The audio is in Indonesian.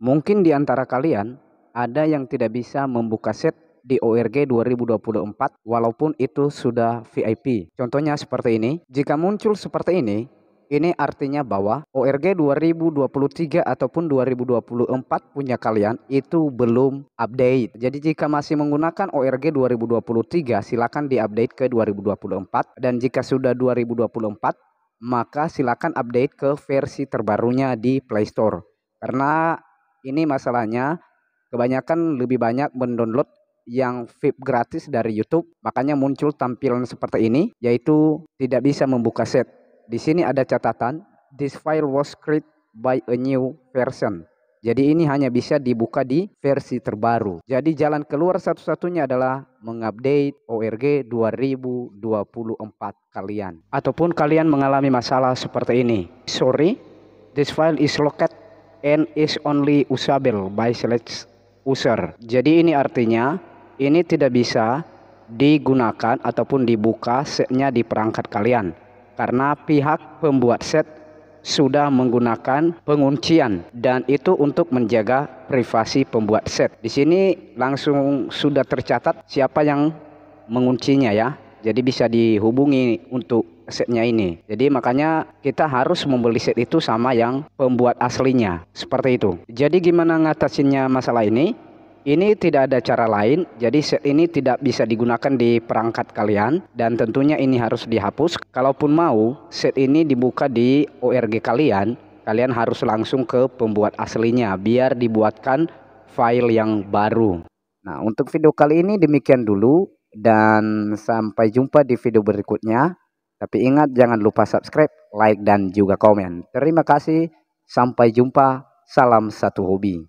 Mungkin di antara kalian ada yang tidak bisa membuka set di ORG 2024 walaupun itu sudah VIP. Contohnya seperti ini. Jika muncul seperti ini, ini artinya bahwa ORG 2023 ataupun 2024 punya kalian itu belum update. Jadi jika masih menggunakan ORG 2023 silakan diupdate ke 2024 dan jika sudah 2024 maka silakan update ke versi terbarunya di Play Store. Karena ini masalahnya kebanyakan lebih banyak mendownload yang VIP gratis dari YouTube, makanya muncul tampilan seperti ini, yaitu tidak bisa membuka set. Di sini ada catatan, this file was created by a new version. Jadi ini hanya bisa dibuka di versi terbaru. Jadi jalan keluar satu-satunya adalah mengupdate ORG 2024 kalian. Ataupun kalian mengalami masalah seperti ini. Sorry, this file is located and is only usable by select user. Jadi ini artinya ini tidak bisa digunakan ataupun dibuka setnya di perangkat kalian karena pihak pembuat set sudah menggunakan penguncian dan itu untuk menjaga privasi pembuat set. Di sini langsung sudah tercatat siapa yang menguncinya ya. Jadi bisa dihubungi untuk setnya ini. Jadi makanya kita harus membeli set itu sama yang pembuat aslinya. Seperti itu. Jadi gimana ngatasinnya masalah ini? Ini tidak ada cara lain, jadi set ini tidak bisa digunakan di perangkat kalian dan tentunya ini harus dihapus. Kalaupun mau set ini dibuka di ORG kalian, kalian harus langsung ke pembuat aslinya biar dibuatkan file yang baru. Nah, untuk video kali ini demikian dulu dan sampai jumpa di video berikutnya. Tapi ingat jangan lupa subscribe, like, dan juga komen. Terima kasih. Sampai jumpa. Salam satu hobi.